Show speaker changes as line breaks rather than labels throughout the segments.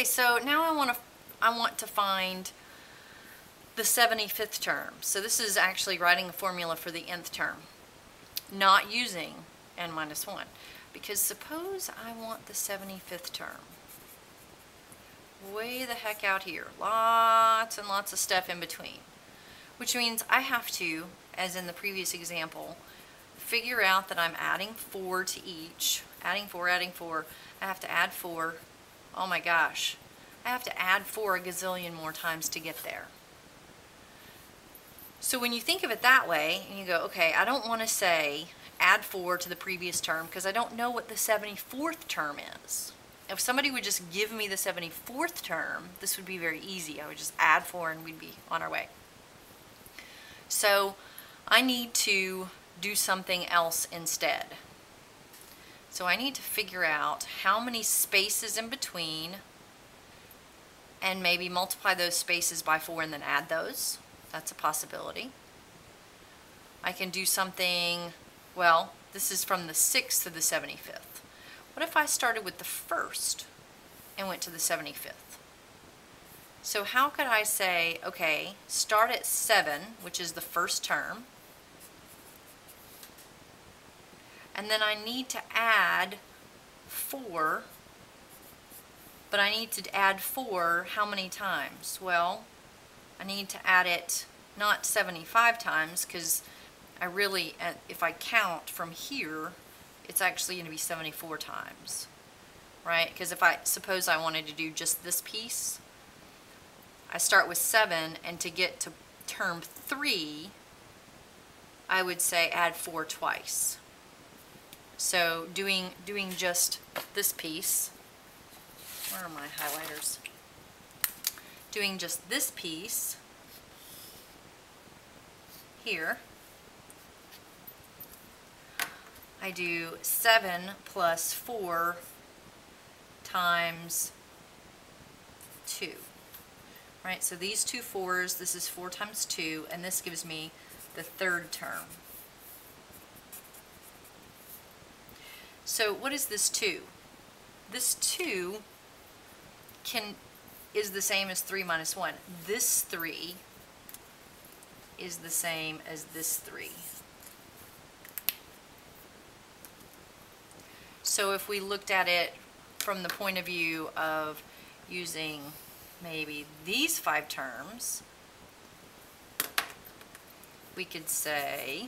Okay, so now I want to I want to find the 75th term. So this is actually writing a formula for the nth term, not using n minus 1. Because suppose I want the 75th term. Way the heck out here. Lots and lots of stuff in between. Which means I have to, as in the previous example, figure out that I'm adding 4 to each. Adding 4, adding 4. I have to add 4. Oh my gosh. I have to add 4 a gazillion more times to get there. So when you think of it that way, and you go, okay, I don't want to say add 4 to the previous term because I don't know what the 74th term is. If somebody would just give me the 74th term, this would be very easy. I would just add 4 and we'd be on our way. So I need to do something else instead. So I need to figure out how many spaces in between and maybe multiply those spaces by 4 and then add those. That's a possibility. I can do something, well, this is from the 6th to the 75th. What if I started with the 1st and went to the 75th? So how could I say, okay, start at 7, which is the first term, and then I need to add 4 but I need to add 4 how many times? Well, I need to add it not 75 times because I really, uh, if I count from here, it's actually going to be 74 times, right? Because if I, suppose I wanted to do just this piece, I start with 7, and to get to term 3, I would say add 4 twice. So doing, doing just this piece, where are my highlighters? Doing just this piece here. I do 7 plus 4 times 2. Right, so these two 4s, this is 4 times 2, and this gives me the third term. So what is this 2? This 2 can is the same as 3 minus 1. This 3 is the same as this 3. So if we looked at it from the point of view of using maybe these five terms, we could say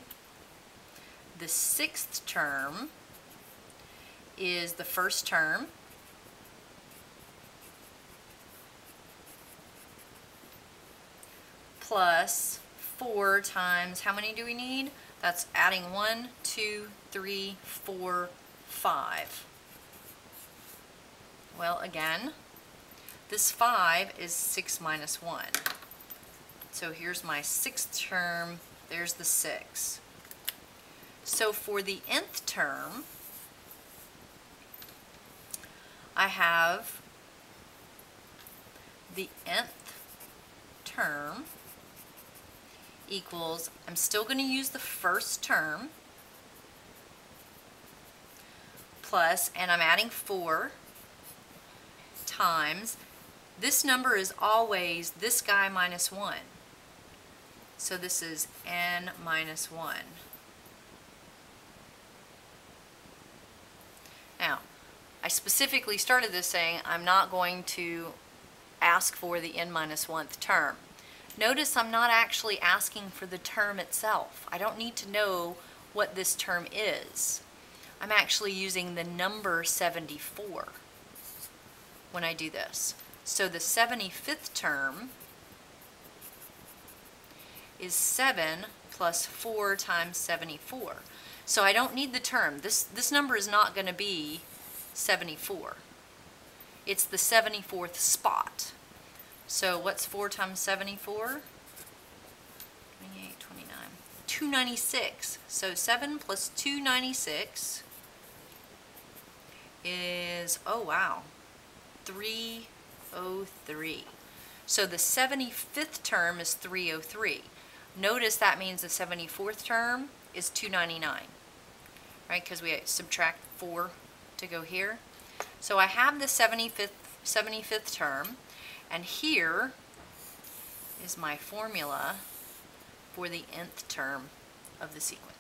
the sixth term is the first term plus 4 times, how many do we need? That's adding one, two, three, four, five. Well, again, this 5 is 6 minus 1. So here's my sixth term, there's the 6. So for the nth term, I have the nth term equals, I'm still going to use the first term, plus, and I'm adding 4 times, this number is always this guy minus 1. So this is n minus 1. Now, I specifically started this saying I'm not going to ask for the n minus 1th term. Notice I'm not actually asking for the term itself. I don't need to know what this term is. I'm actually using the number 74 when I do this. So the 75th term is 7 plus 4 times 74. So I don't need the term. This, this number is not going to be 74. It's the 74th spot. So what's 4 times 74? 28, 29. 296. So 7 plus 296 is, oh wow, 303. So the 75th term is 303. Notice that means the 74th term is 299, right? Because we subtract 4 to go here. So I have the 75th 75th term. And here is my formula for the nth term of the sequence.